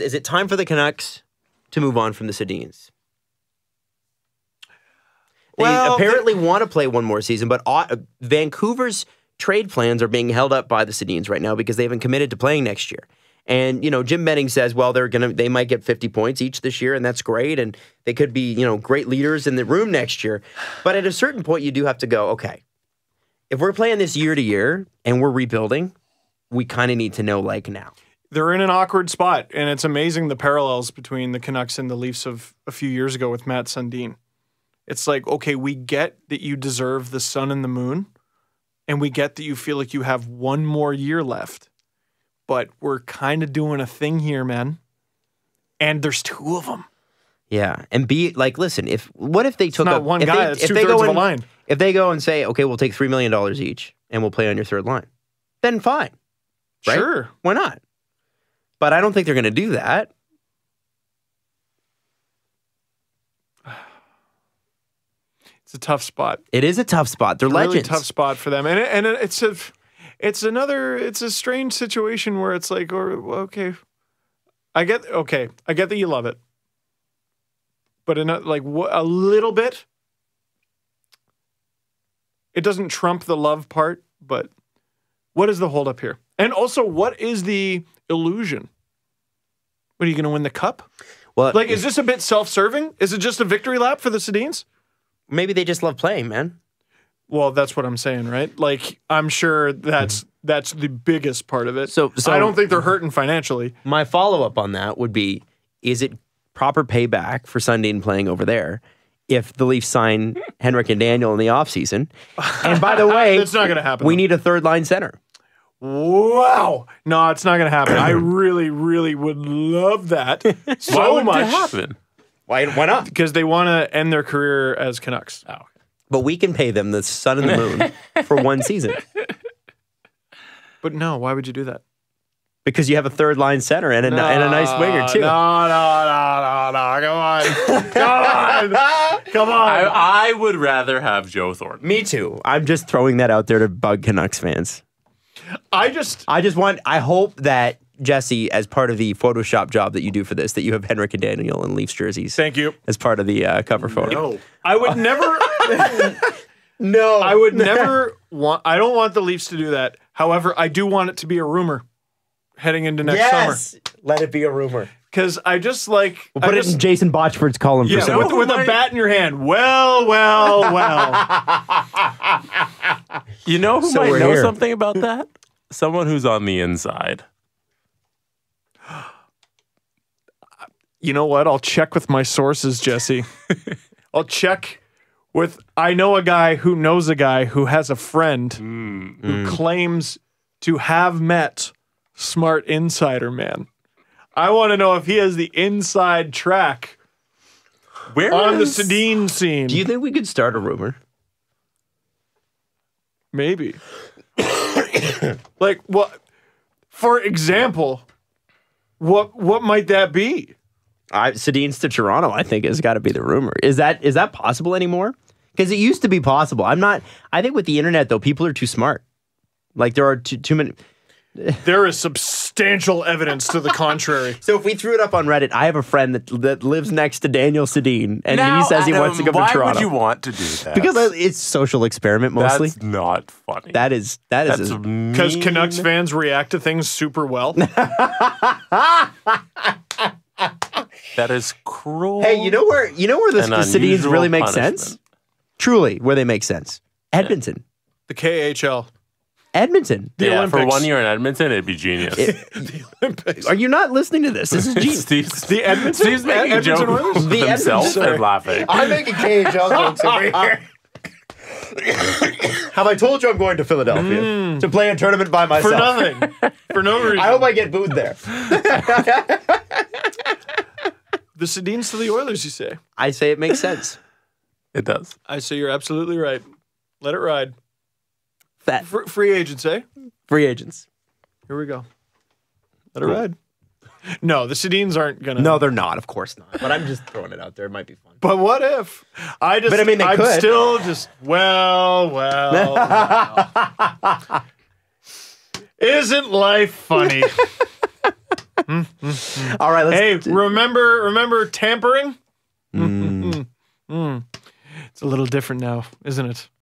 Is it time for the Canucks to move on from the Sedins? They Well, apparently want to play one more season, but uh, Vancouver's trade plans are being held up by the Sedins right now because they haven't committed to playing next year. And you know, Jim Benning says, well, they're gonna they might get 50 points each this year, and that's great, and they could be you know great leaders in the room next year. But at a certain point, you do have to go, okay, if we're playing this year to year and we're rebuilding, we kind of need to know like now. They're in an awkward spot, and it's amazing the parallels between the Canucks and the Leafs of a few years ago with Mats Sundin. It's like, okay, we get that you deserve the sun and the moon, and we get that you feel like you have one more year left, but we're kind of doing a thing here, man. And there's two of them. Yeah, and be like, listen, if what if they took not a, one if guy, They, it's if they go of a and- line. If they go and say, okay, we'll take three million dollars each, and we'll play on your third line, then fine, right? Sure. why not? But I don't think they're going to do that. It's a tough spot. It is a tough spot. They're really legends. tough spot for them, and it, and it- it's a, it's another, it's a strange situation where it's like, or okay, I get, okay, I get that you love it, but in a, like a little bit, it doesn't trump the love part. But what is the holdup here? And also, what is the illusion? What are you going to win the cup? Well, Like, is this a bit self-serving? Is it just a victory lap for the Sedins? maybe they just love playing, man. Well, that's what I'm saying, right? Like I'm sure that's that's the biggest part of it. So- so- I don't think they're hurting financially. My follow up on that would be: Is it proper payback for Sundin playing over there? If the Leafs sign Henrik and Daniel in the offseason. And by the way, it's not gonna happen. We need a third line center. Wow. No, it's not going to happen. I really, really would love that so Why would much it happen? Why, why not? because they want to end their career as Canucks. Oh. But we can pay them the sun and the moon for one season But no, why would you do that? because you have a third line center and a, and a nice winger too. No, no, no, no, no. Come on. Come on. Come on. I, I would rather have Joe Thornton. Me too. I'm just throwing that out there to bug Canucks fans. I just I just want. I hope that Jesse, as part of the Photoshop job that you do for this, that you have Henrik and Daniel in Leafs jerseys thank you. as part of the uh, cover photo. No. I would never No, I would never want. I don't want the Leafs to do that. However, I do want it to be a rumor heading into next summer Yes, let it be a rumor. because I just like We'll I put it just, in Jason Botchford's column for yeah, some. with, with a bat in your hand. Well, well, well. You know who So might know here. something about that? Someone who's on the inside. you know what? I'll check with my sources, Jesse. I'll check with. I know a guy who knows a guy who has a friend mm. who mm. claims to have met Smart Insider Man. I want to know if he has the inside track Where on the is- Sedin scene. Do you think we could start a rumor? Maybe. like what? For example, what what might that be? I, Sedin's to Toronto, I think, has got to be the rumor. Is that is that possible anymore? Because it used to be possible. I'm not. I think with the internet though, people are too smart. Like there are too too many. There is substantial evidence to the contrary. So if we threw it up on Reddit, I have a friend that that lives next to Daniel Sedin, and Now, he says he wants to go to Toronto Why would you want to do that? because it's social experiment mostly. that's not funny. that is that is Because mean. Canucks fans react to things super well. That is cruel. Hey, you know where you know where the, An Sedins really make punishment. sense? Truly, where they make sense. Edmonton. The KHL. Edmonton. The yeah, for one year in Edmonton, it'd be genius. The Olympics. Are you not listening to this? This is genius. Steve's, The Edmonton- Steve's making a Edmonton joke Oilers? of The himself Edmonton- and laughing. I'm making KHL jokes over here. Have I told you I'm going to Philadelphia mm. to play a tournament by myself? For myself? nothing. For no reason. I hope I get booed there. the Sedins to the Oilers, you say? I say it makes sense. It does. I say you're absolutely right. Let it ride. Fr- free agents, eh? free agents. Here we go. Let it ride. No, the Sedins aren't gonna. No, they're not. Of course not. But I'm just throwing it out there. It might be fun. But what if? I just. But I mean, they I'm could. still just. Well, well. well. Isn't life funny? All right, let's Hey, remember remember tampering? Mm. Mm. It's a little different now, isn't it?